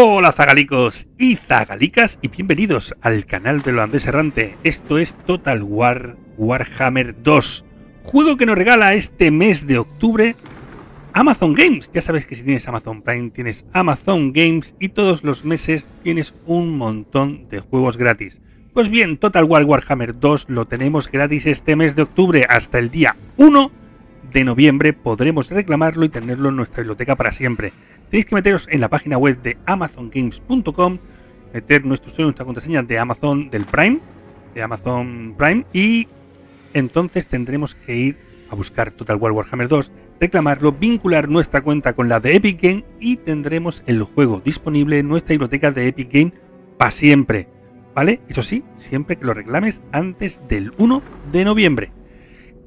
Hola zagalicos y zagalicas y bienvenidos al canal de holandés errante. Esto es Total War Warhammer 2, juego que nos regala este mes de octubre Amazon Games. Ya sabes que si tienes Amazon Prime tienes Amazon Games y todos los meses tienes un montón de juegos gratis. Pues bien, Total War Warhammer 2 lo tenemos gratis este mes de octubre hasta el día 1 de noviembre podremos reclamarlo y tenerlo en nuestra biblioteca para siempre. Tenéis que meteros en la página web de amazongames.com, meter nuestro usuario, nuestra contraseña de Amazon del Prime, de Amazon Prime, y entonces tendremos que ir a buscar Total War Warhammer 2, reclamarlo, vincular nuestra cuenta con la de Epic Game y tendremos el juego disponible en nuestra biblioteca de Epic Game para siempre. ¿Vale? Eso sí, siempre que lo reclames antes del 1 de noviembre.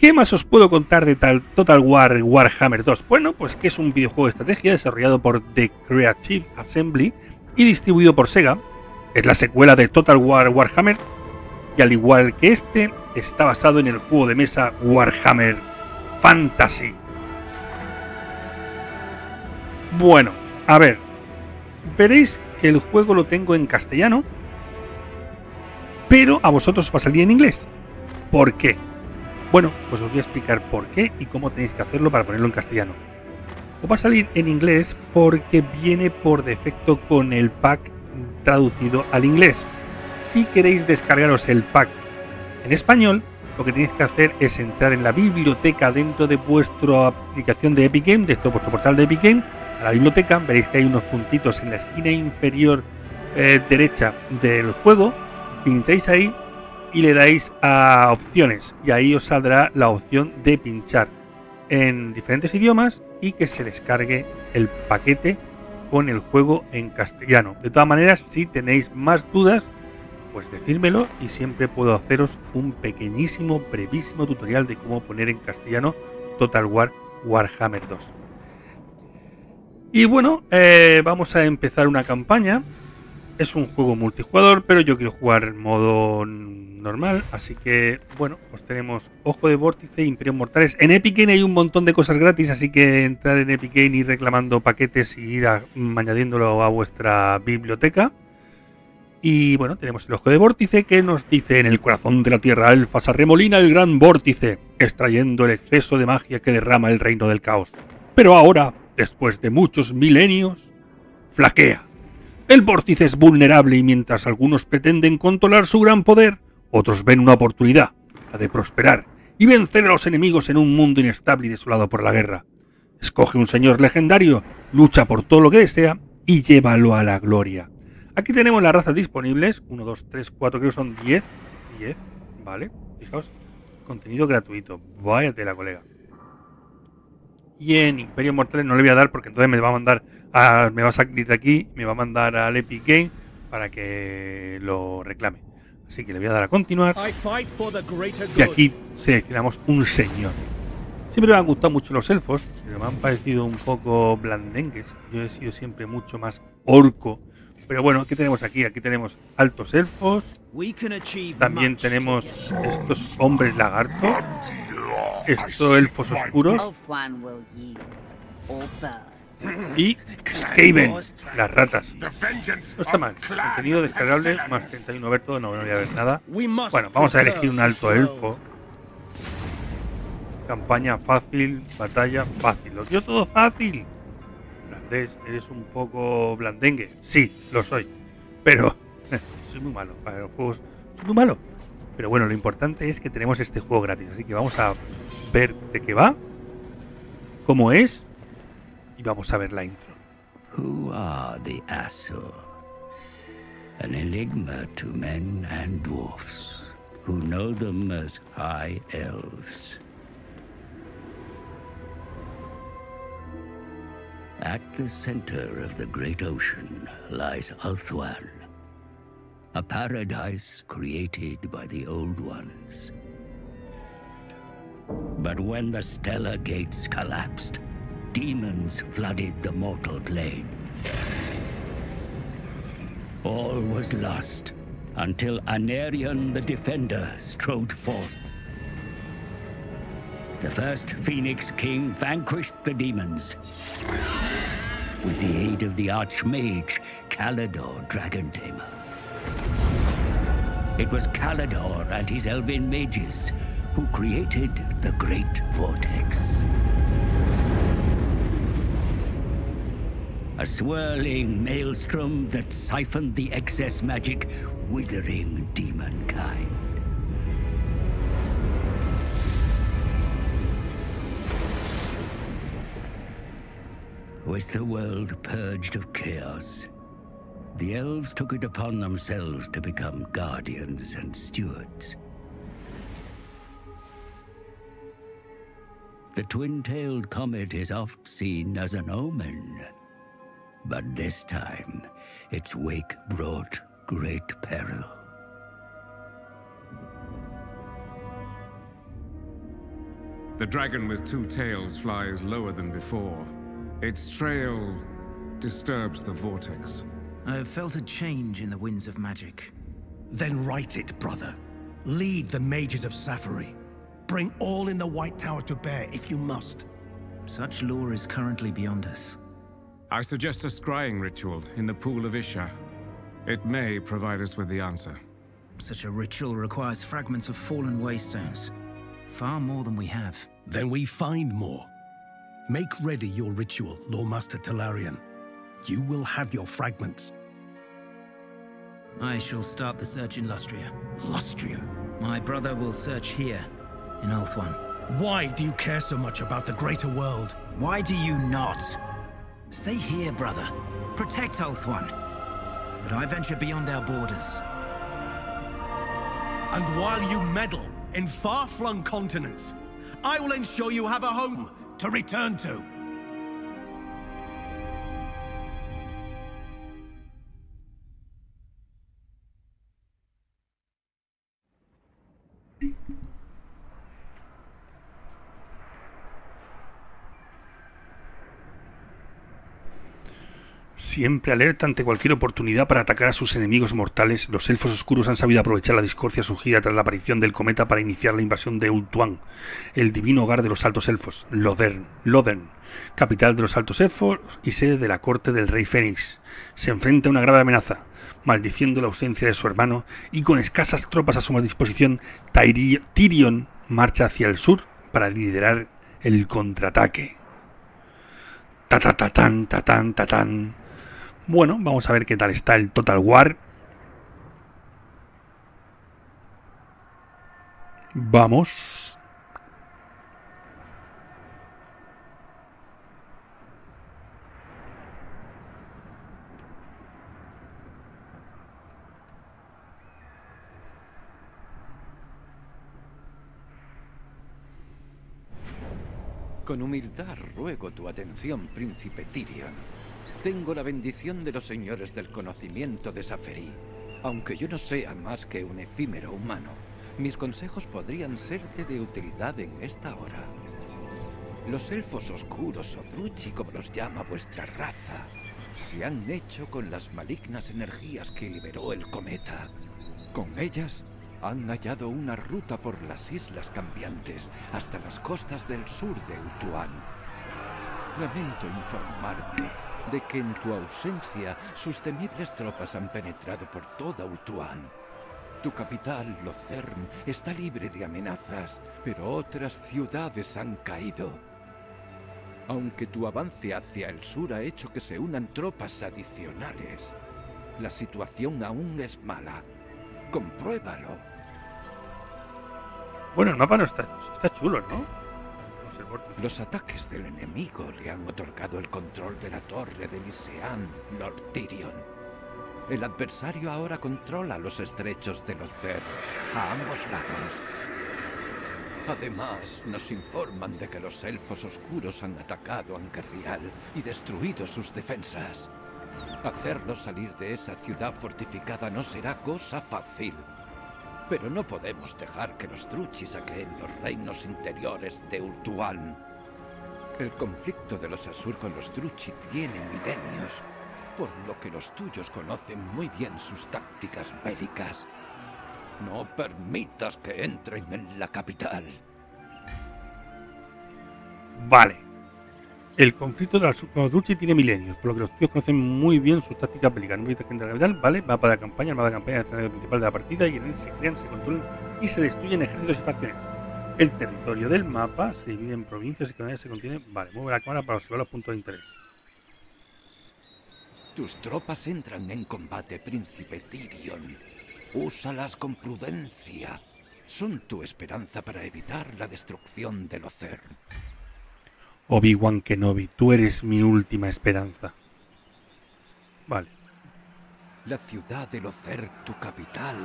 ¿Qué más os puedo contar de tal Total War Warhammer 2? Bueno, pues que es un videojuego de estrategia desarrollado por The Creative Assembly y distribuido por Sega. Es la secuela de Total War Warhammer y al igual que este, está basado en el juego de mesa Warhammer Fantasy. Bueno, a ver, veréis que el juego lo tengo en castellano, pero a vosotros os va a salir en inglés. ¿Por qué? Bueno, pues os voy a explicar por qué y cómo tenéis que hacerlo para ponerlo en castellano. Os va a salir en inglés porque viene por defecto con el pack traducido al inglés. Si queréis descargaros el pack en español, lo que tenéis que hacer es entrar en la biblioteca dentro de vuestra aplicación de Epic Game, de vuestro portal de Epic Game, a la biblioteca, veréis que hay unos puntitos en la esquina inferior eh, derecha del juego, pincháis ahí y le dais a opciones y ahí os saldrá la opción de pinchar en diferentes idiomas y que se descargue el paquete con el juego en castellano. De todas maneras, si tenéis más dudas, pues decírmelo y siempre puedo haceros un pequeñísimo, brevísimo tutorial de cómo poner en castellano Total War Warhammer 2. Y bueno, eh, vamos a empezar una campaña. Es un juego multijugador, pero yo quiero jugar en modo normal. Así que, bueno, pues tenemos Ojo de Vórtice, Imperio Mortales. En Epic hay un montón de cosas gratis, así que entrar en Epic Game y reclamando paquetes y ir añadiéndolo a vuestra biblioteca. Y bueno, tenemos el Ojo de Vórtice que nos dice en el corazón de la Tierra Alfa se remolina el gran vórtice, extrayendo el exceso de magia que derrama el reino del caos. Pero ahora, después de muchos milenios, flaquea. El vórtice es vulnerable y mientras algunos pretenden controlar su gran poder, otros ven una oportunidad, la de prosperar y vencer a los enemigos en un mundo inestable y desolado por la guerra. Escoge un señor legendario, lucha por todo lo que desea y llévalo a la gloria. Aquí tenemos las razas disponibles. 1, 2, 3, 4, creo que son 10. 10, ¿vale? Fijaos, contenido gratuito. Váyate la colega. Y en Imperio Mortales no le voy a dar porque entonces me va a mandar a, me va a salir de aquí, me va a mandar al Epic Game para que lo reclame. Así que le voy a dar a continuar. Y aquí seleccionamos un señor. Siempre me han gustado mucho los elfos, pero me han parecido un poco blandengues. Yo he sido siempre mucho más orco. Pero bueno, ¿qué tenemos aquí? Aquí tenemos altos elfos. También tenemos estos hombres lagarto. Estos elfos oscuros y Skaven, las ratas. No está mal. Contenido descargable más 31 ver todo, no, voy a ver nada. Bueno, vamos a elegir un alto elfo. Campaña fácil, batalla fácil. Lo dio todo fácil. Eres un poco blandengue. Sí, lo soy. Pero soy muy malo para los juegos. Soy muy malo. Pero bueno, lo importante es que tenemos este juego gratis. Así que vamos a ver de qué va, cómo es y vamos a ver la intro. Who are the Asur? An enigma to men and dwarfs, who know them as High Elves. At the center of the great ocean lies Ulthuan, a paradise created by the Old Ones. But when the stellar gates collapsed, demons flooded the mortal plane. All was lost until Anarion the Defender strode forth. The first Phoenix King vanquished the demons with the aid of the Archmage Calador Dragon Tamer. It was Calador and his elven mages who created the Great Vortex. A swirling maelstrom that siphoned the excess magic, withering demonkind. With the world purged of chaos, the elves took it upon themselves to become guardians and stewards. The twin-tailed comet is oft seen as an omen. But this time, its wake brought great peril. The dragon with two tails flies lower than before. Its trail disturbs the vortex. I have felt a change in the winds of magic. Then write it, brother. Lead the mages of Safari. Bring all in the White Tower to bear if you must. Such lore is currently beyond us. I suggest a scrying ritual in the Pool of Isha. It may provide us with the answer. Such a ritual requires fragments of fallen waystones. Far more than we have. Then we find more. Make ready your ritual, Lawmaster Talarian. You will have your fragments. I shall start the search in Lustria. Lustria? My brother will search here, in Ulthuan. Why do you care so much about the greater world? Why do you not? Stay here, brother. Protect Ulthuan. But I venture beyond our borders. And while you meddle in far-flung continents, I will ensure you have a home to return to. Siempre alerta ante cualquier oportunidad para atacar a sus enemigos mortales, los elfos oscuros han sabido aprovechar la discordia surgida tras la aparición del cometa para iniciar la invasión de Ultuan, el divino hogar de los altos elfos, Lodern, Lodern, capital de los altos elfos y sede de la corte del rey Fénix. Se enfrenta a una grave amenaza, maldiciendo la ausencia de su hermano y con escasas tropas a su disposición, Tyrion marcha hacia el sur para liderar el contraataque. Ta ta ta tan ta ta. Bueno, vamos a ver qué tal está el Total War. Vamos. Con humildad ruego tu atención, príncipe Tyrion. Tengo la bendición de los señores del conocimiento de Saferí. Aunque yo no sea más que un efímero humano, mis consejos podrían serte de utilidad en esta hora. Los elfos oscuros o druchi, como los llama vuestra raza, se han hecho con las malignas energías que liberó el cometa. Con ellas han hallado una ruta por las islas cambiantes hasta las costas del sur de Utuan. Lamento informarte de que en tu ausencia sus temibles tropas han penetrado por toda Utuan. Tu capital, Locern, está libre de amenazas, pero otras ciudades han caído. Aunque tu avance hacia el sur ha hecho que se unan tropas adicionales, la situación aún es mala. Compruébalo. Bueno, el mapa no está, está chulo, ¿no? Los ataques del enemigo le han otorgado el control de la torre de Lisean, Lord Tyrion. El adversario ahora controla los estrechos de los Cer, a ambos lados. Además, nos informan de que los elfos oscuros han atacado a Ankerrial y destruido sus defensas. Hacerlo salir de esa ciudad fortificada no será cosa fácil. Pero no podemos dejar que los Druchis saquen los reinos interiores de Ultuan. El conflicto de los Asur con los Druchi tiene milenios, por lo que los tuyos conocen muy bien sus tácticas bélicas. No permitas que entren en la capital. Vale. El conflicto de los Druchi tiene milenios, por lo que los tíos conocen muy bien sus tácticas bélicas. No de la ¿vale? Mapa de campaña, el mapa de campaña, el escenario principal de la partida y en él se crean, se controlan y se destruyen ejércitos y facciones. El territorio del mapa se divide en provincias y cada se contiene. Vale, mueve la cámara para observar los puntos de interés. Tus tropas entran en combate, príncipe Tyrion. Úsalas con prudencia. Son tu esperanza para evitar la destrucción del Ocer. Obi-Wan Kenobi, tú eres mi última esperanza. Vale. La ciudad de Locer, tu capital,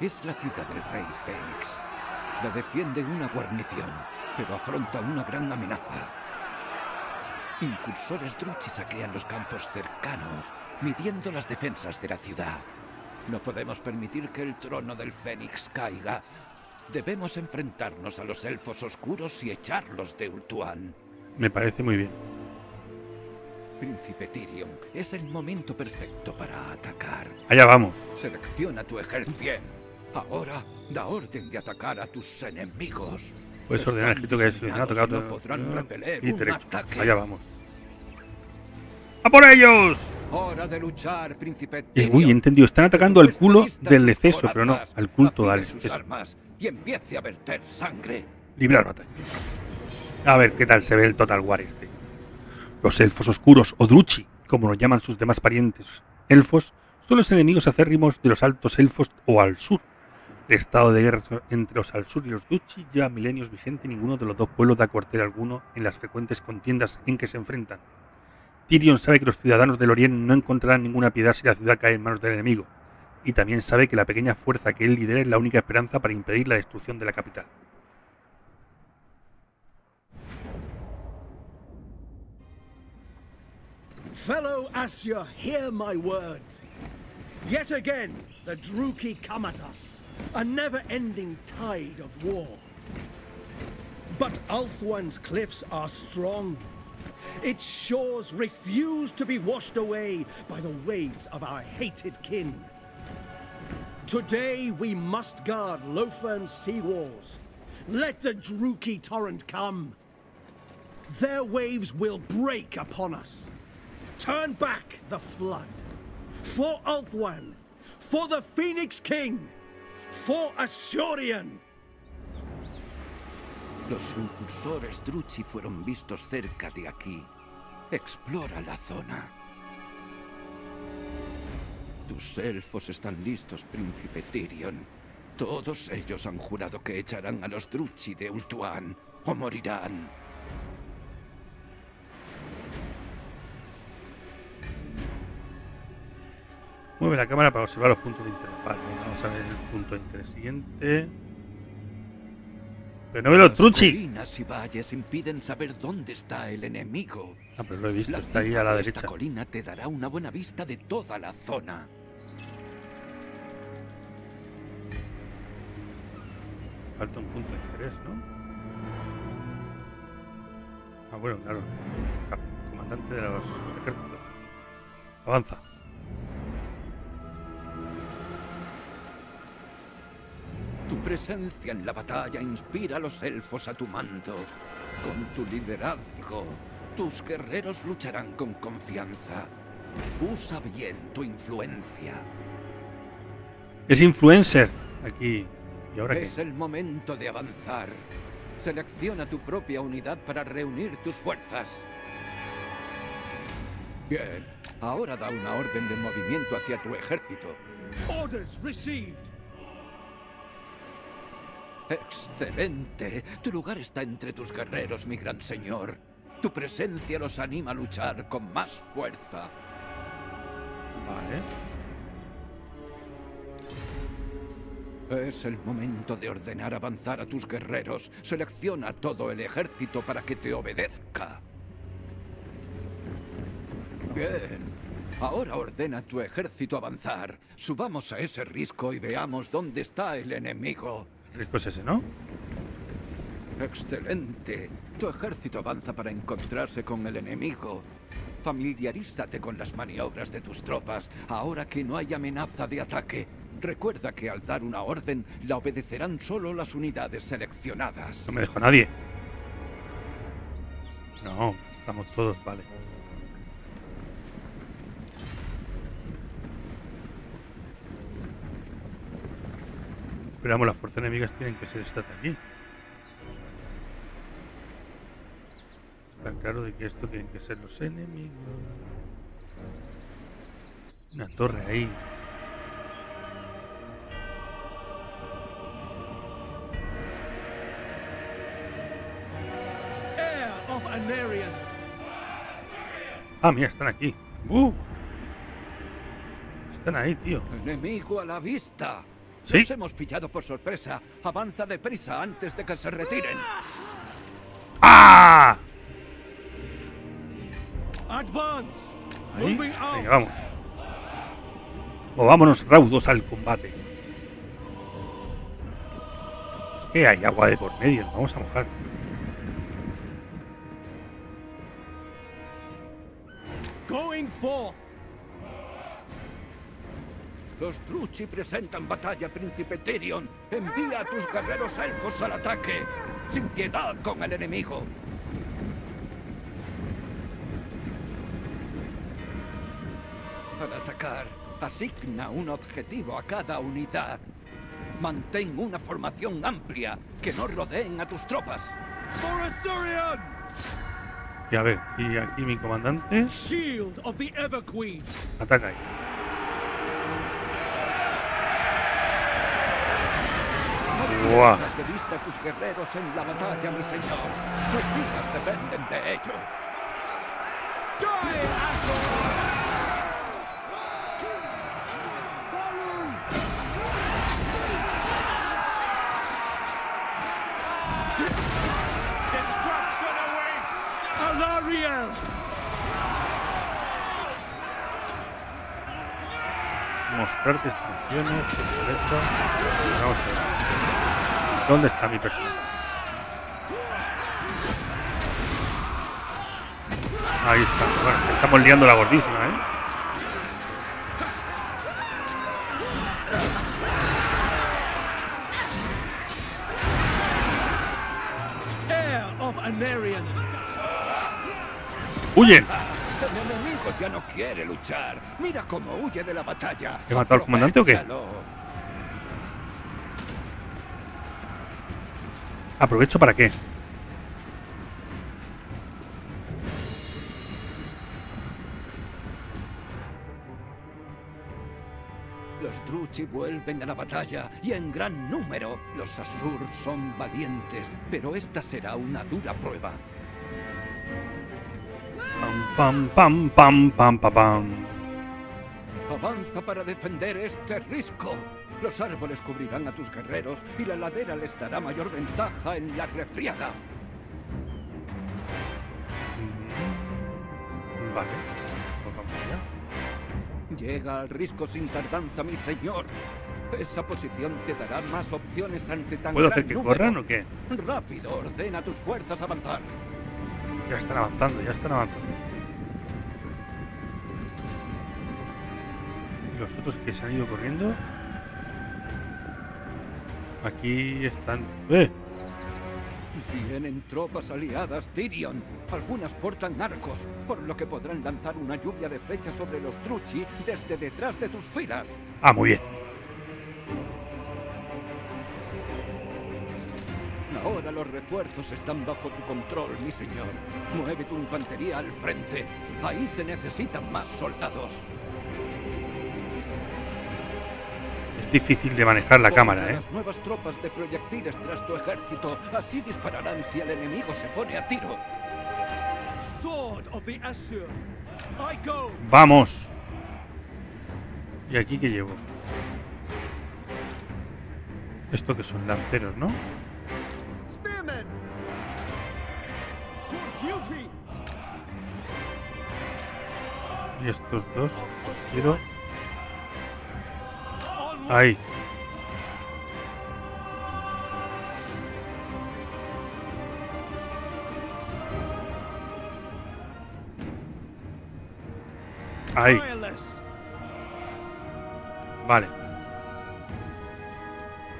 es la ciudad del rey Fénix. La defiende una guarnición, pero afronta una gran amenaza. Incursores druchi saquean los campos cercanos, midiendo las defensas de la ciudad. No podemos permitir que el trono del Fénix caiga. Debemos enfrentarnos a los elfos oscuros y echarlos de Ultuan. Me parece muy bien. Príncipe Tyrion, es el momento perfecto para atacar. Allá vamos. Selecciona tu ejército bien. Ahora da orden de atacar a tus enemigos. Puedes ordenar el escrito que es ha tocado. No podrán repeler y derecho. Allá vamos. ¡A por ellos! Hora de luchar, príncipe Eh, uy, entendido. Están atacando al culo del exceso, pero no, al culto al exceso. y empiece a verter sangre. Librar batalla. A ver qué tal se ve el Total War este. Los elfos oscuros, o Druchi, como lo llaman sus demás parientes elfos, son los enemigos acérrimos de los altos elfos o al sur. El estado de guerra entre los al sur y los Druchi lleva milenios vigente y ninguno de los dos pueblos da cuartel alguno en las frecuentes contiendas en que se enfrentan. Tyrion sabe que los ciudadanos del Oriente no encontrarán ninguna piedad si la ciudad cae en manos del enemigo, y también sabe que la pequeña fuerza que él lidera es la única esperanza para impedir la destrucción de la capital. Fellow Asya, hear my words. Yet again, the Druki come at us, a never-ending tide of war. But Ulthuan's cliffs are strong. Its shores refuse to be washed away by the waves of our hated kin. Today we must guard Lofern's sea walls. Let the Druki torrent come. Their waves will break upon us. Turn back the flood. For Ulthuan. For the Phoenix King. For Asurian. Los incursores Druchi fueron vistos cerca de aquí. Explora la zona. Tus elfos están listos, príncipe Tyrion. Todos ellos han jurado que echarán a los Druchi de Ultuan o morirán. Mueve la cámara para observar los puntos de interés. Vale, vamos a ver el punto de interés siguiente. Pero no veo los Las truchi. colinas y valles impiden saber dónde está el enemigo. Ah, pero lo he visto, La está ahí a la de derecha. Esta colina te dará una buena vista de toda la zona. Falta un punto de interés, ¿no? Ah, bueno, claro. comandante de los ejércitos. Avanza. Presencia en la batalla inspira a los elfos a tu mando. Con tu liderazgo, tus guerreros lucharán con confianza. Usa bien tu influencia. Es influencer. Aquí. ¿Y ahora qué? Es el momento de avanzar. Selecciona tu propia unidad para reunir tus fuerzas. Bien, ahora da una orden de movimiento hacia tu ejército. Orders received. Excelente. Tu lugar está entre tus guerreros, mi gran señor. Tu presencia los anima a luchar con más fuerza. Vale. Es el momento de ordenar avanzar a tus guerreros. Selecciona todo el ejército para que te obedezca. Bien. Ahora ordena a tu ejército avanzar. Subamos a ese risco y veamos dónde está el enemigo. Riesgo es ese, ¿no? Excelente. Tu ejército avanza para encontrarse con el enemigo. Familiarízate con las maniobras de tus tropas, ahora que no hay amenaza de ataque. Recuerda que al dar una orden, la obedecerán solo las unidades seleccionadas. No me dejó nadie. No. Estamos todos, vale. Pero vamos, las fuerzas enemigas tienen que ser estas de aquí. Está claro de que esto tienen que ser los enemigos. Una torre ahí. Heir of Anarion. Ah, mira, están aquí. ¡Uh! Están ahí, tío. Enemigo a la vista. ¿Sí? Los hemos pillado por sorpresa. Avanza deprisa antes de que se retiren. ¡Ah! Advance. Ahí. Venga, vamos. O vámonos raudos al combate. Es que hay agua de por medio, nos vamos a mojar. Going forth. Los Druchi presentan batalla, príncipe Tyrion. Envía a tus guerreros elfos al ataque. Sin piedad con el enemigo. Al atacar, asigna un objetivo a cada unidad. Mantén una formación amplia, que no rodeen a tus tropas. Y a ver, y aquí mi comandante Shield of the Ever Queen. ataca ahí. Pierdas de vista tus guerreros en la batalla, mi señor. Sus vidas dependen de ello. Mostrar fortaleza. Vamos a ver. ¿Dónde está mi personaje? Ahí está. Bueno, estamos liando la gordísima, ¿eh? Enemigo ya no quiere luchar. Mira cómo huye de la batalla. ¿He matado al comandante o qué? ¿Aprovecho para qué? Los Druchi vuelven a la batalla y en gran número. Los Asur son valientes, pero esta será una dura prueba. Pam, pam, pam, pam, pam, pam. Avanza para defender este risco. Los árboles cubrirán a tus guerreros y la ladera les dará mayor ventaja en la refriega. Vale. Pues vamos allá. Llega al risco sin tardanza, mi señor. Esa posición te dará más opciones ante tan ¿Puedo gran hacer que número. corran o qué? Rápido, ordena a tus fuerzas avanzar. Ya están avanzando, ya están avanzando. ¿Y los otros que se han ido corriendo? Aquí están. ¡Eh! Vienen tropas aliadas, Tyrion. Algunas portan arcos, por lo que podrán lanzar una lluvia de flechas sobre los Druchi desde detrás de tus filas. Ah, muy bien. Ahora los refuerzos están bajo tu control, mi señor. Mueve tu infantería al frente. Ahí se necesitan más soldados. Difícil de manejar la cámara, ¿eh? Las nuevas tropas de proyectiles tras tu ejército. Así dispararán si el enemigo se pone a tiro. ¡Vamos! ¿Y aquí qué llevo? Esto que son lanceros, ¿no? Y estos dos los quiero. Ahí. Ahí, vale.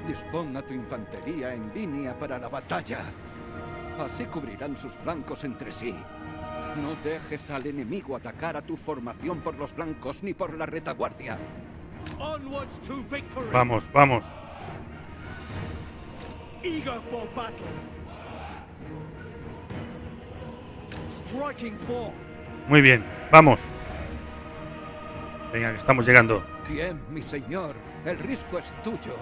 Dispón a tu infantería en línea para la batalla. Así cubrirán sus flancos entre sí. No dejes al enemigo atacar a tu formación por los flancos ni por la retaguardia. Onwards to victory. Vamos, vamos. Eager for battle. Muy bien, vamos. Venga, que estamos llegando. Bien, mi señor. El risco es tuyo.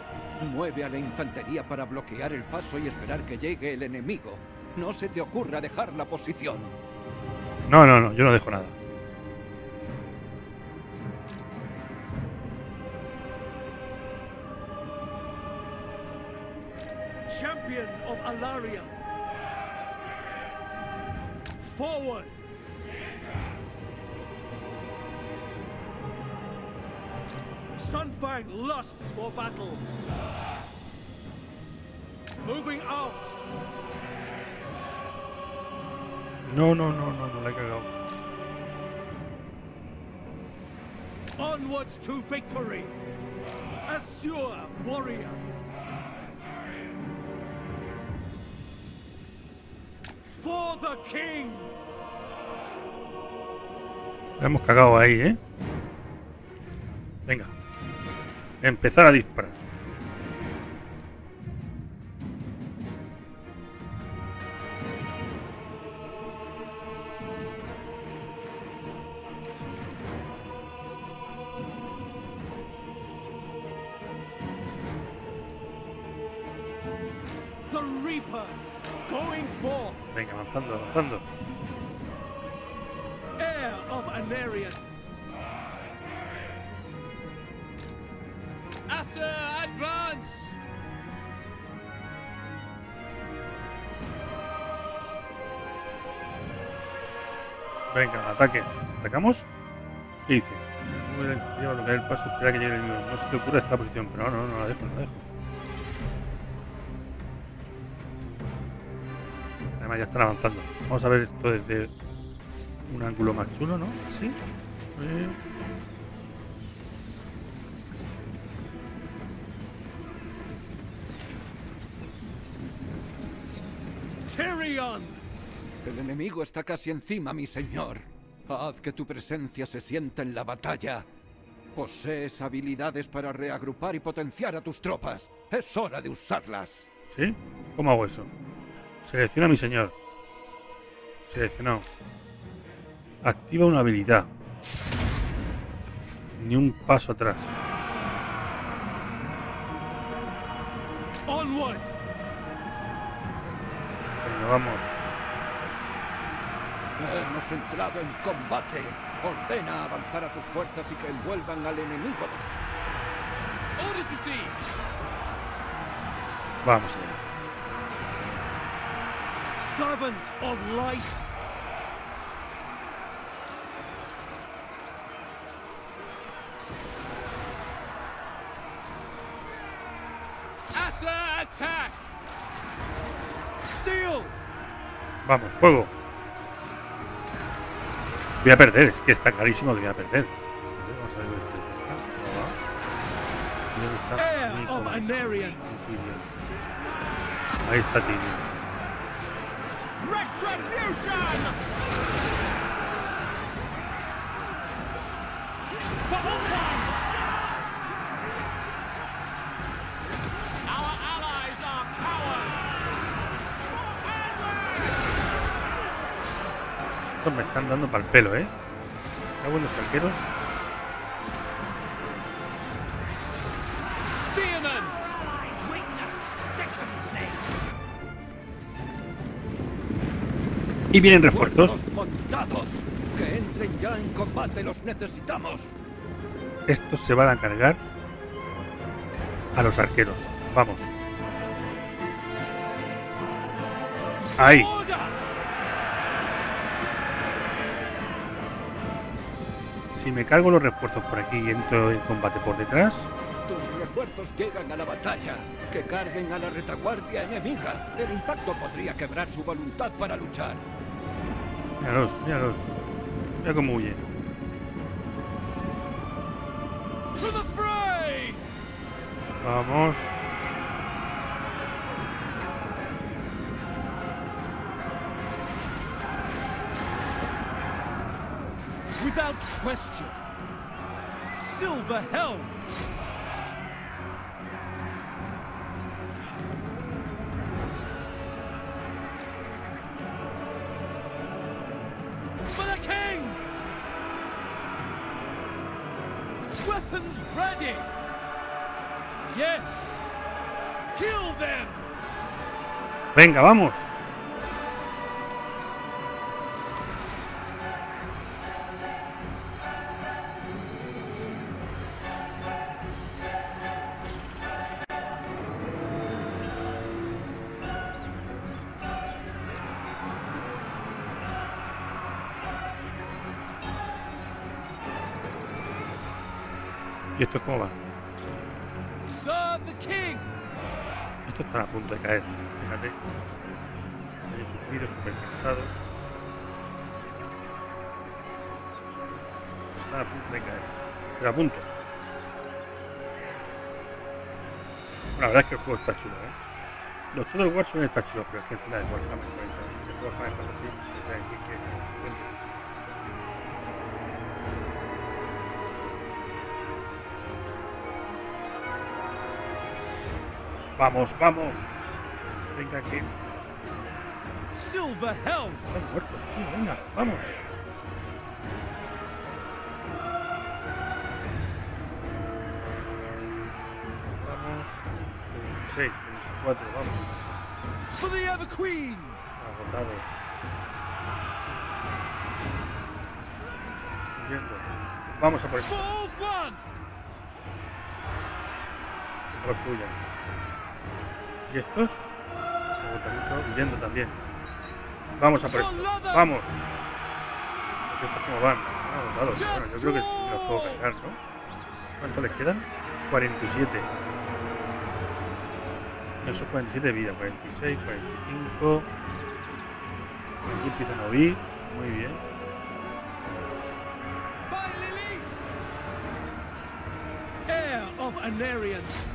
Mueve a la infantería para bloquear el paso y esperar que llegue el enemigo. No se te ocurra dejar la posición. No, no, no, yo no dejo nada. Alaria. Forward. Sunfang lusts for battle. Moving out. No, no, no, no, no he cagado. Onwards to victory. Assure warrior. Hemos cagado ahí, ¿eh? Venga. Empezar a disparar. Venga, ataque. ¿Atacamos? ¿Qué dice? Lleva lo que es el paso, espera que llegue el enemigo. No se te ocurra esta posición, pero no, no, no la dejo, no la dejo. Además ya están avanzando. Vamos a ver esto desde un ángulo más chulo, ¿no? Así. Eh, El enemigo está casi encima, mi señor. Haz que tu presencia se sienta en la batalla. Posees habilidades para reagrupar y potenciar a tus tropas. Es hora de usarlas. ¿Sí? ¿Cómo hago eso? Selecciona a mi señor. Seleccionado. Activa una habilidad. Ni un paso atrás. Onward! Venga, vamos. Hemos entrado en combate. Ordena avanzar a tus fuerzas y que envuelvan al enemigo. Vamos allá. Servant of light! Asa attack! Steel! Vamos, fuego. Voy a perder, es que está clarísimo que voy a perder. Vamos a ver. ¿Dónde va? ¿Dónde está? Ahí está Tyrion. Estos me están dando para el pelo, ¿eh? Qué buenos arqueros. Y vienen refuerzos. Que entren ya en combate. Los necesitamos. Estos se van a cargar a los arqueros. Vamos. Ahí. Si me cargo los refuerzos por aquí y entro en combate por detrás, Tus refuerzos llegan a la batalla. Que carguen a la retaguardia enemiga. El impacto podría quebrar su voluntad para luchar. míralos, míralos. Mira cómo huyen. To the fray! Vamos. Without question. Silver Helms. For the king! Weapons ready! Yes! Kill them! Venga, vamos. Están a punto de caer. Pero a punto. La verdad es que el juego está chulo, ¿eh? Los Total War suelen estar chulos, pero es que encima de Warhammer 40, de Warhammer Fantasy, o sea, que, que, que- Vamos, vamos. Venga, que Silver Helms! están muertos, tío. Venga. Vamos. 26, 24, vamos. Agotados. Huyendo. Vamos a por esto. Que huyan. ¿Y estos? Agotamiento, huyendo también. Vamos a por esto. Vamos. ¿Estos cómo van? Agotados. Bueno, yo creo que sí los puedo cargar, ¿no? ¿Cuánto les quedan? 47. Son 47 de vida. 46, 45. Aquí empiezan a huir. Muy bien. Heir of Anarian!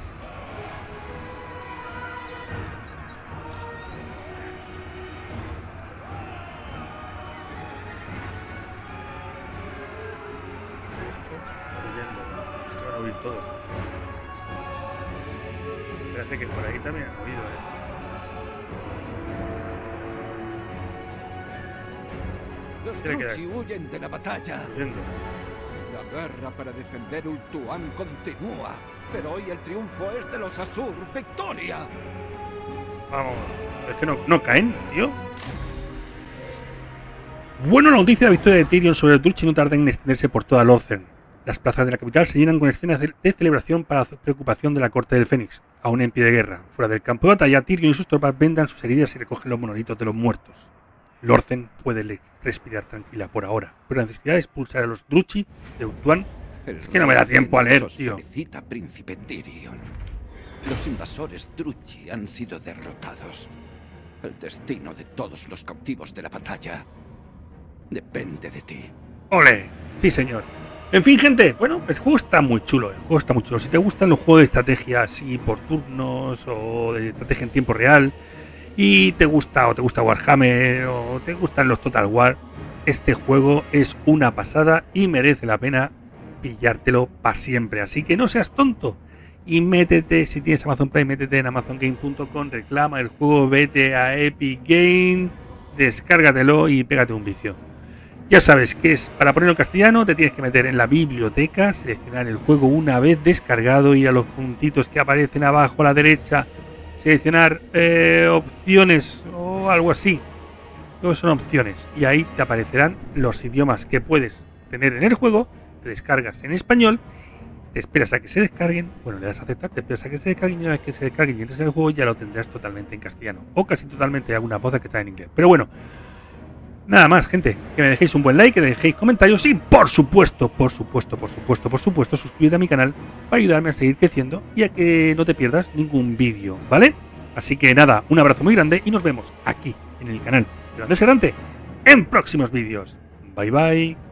Druchi huyen de la batalla. Huyendo. La guerra para defender Ultuan continúa. Pero hoy el triunfo es de los Asur. ¡Victoria! Vamos. Es que no, no caen, tío. Bueno, la noticia de la victoria de Tyrion sobre el Dulce no tarda en extenderse por toda Lorthen. Las plazas de la capital se llenan con escenas de, de celebración para la preocupación de la corte del Fénix, aún en pie de guerra. Fuera del campo de batalla, Tyrion y sus tropas vendan sus heridas y recogen los monolitos de los muertos. Lorthen puede respirar tranquila por ahora, pero la necesidad de expulsar a los Druchi de Ultuan El Es que no me da tiempo a leer, tío. felicita, príncipe Tyrion. Los invasores Druchi han sido derrotados. El destino de todos los cautivos de la batalla depende de ti. ¡Ole! Sí, señor. En fin, gente, bueno, el juego está muy chulo. El juego está muy chulo. Si te gustan los juegos de estrategia así por turnos o de estrategia en tiempo real y te gusta o te gusta Warhammer o te gustan los Total War, este juego es una pasada y merece la pena pillártelo para siempre. Así que no seas tonto y métete, si tienes Amazon Prime, métete en amazongame.com, reclama el juego, vete a Epic Game, descárgatelo y pégate un vicio. Ya sabes que es para ponerlo en castellano, te tienes que meter en la biblioteca, seleccionar el juego una vez descargado, ir a los puntitos que aparecen abajo a la derecha, seleccionar eh, opciones o algo así. Luego son opciones y ahí te aparecerán los idiomas que puedes tener en el juego, te descargas en español, te esperas a que se descarguen, bueno, le das a aceptar, te esperas a que se descarguen y una vez que se descarguen y entres en el juego ya lo tendrás totalmente en castellano o casi totalmente alguna voz que está en inglés. Pero bueno, Nada más, gente, que me dejéis un buen like, que dejéis comentarios y por supuesto, por supuesto, por supuesto, por supuesto, suscríbete a mi canal para ayudarme a seguir creciendo y a que no te pierdas ningún vídeo, ¿vale? Así que nada, un abrazo muy grande y nos vemos aquí en el canal de Grande Serante en próximos vídeos. Bye bye.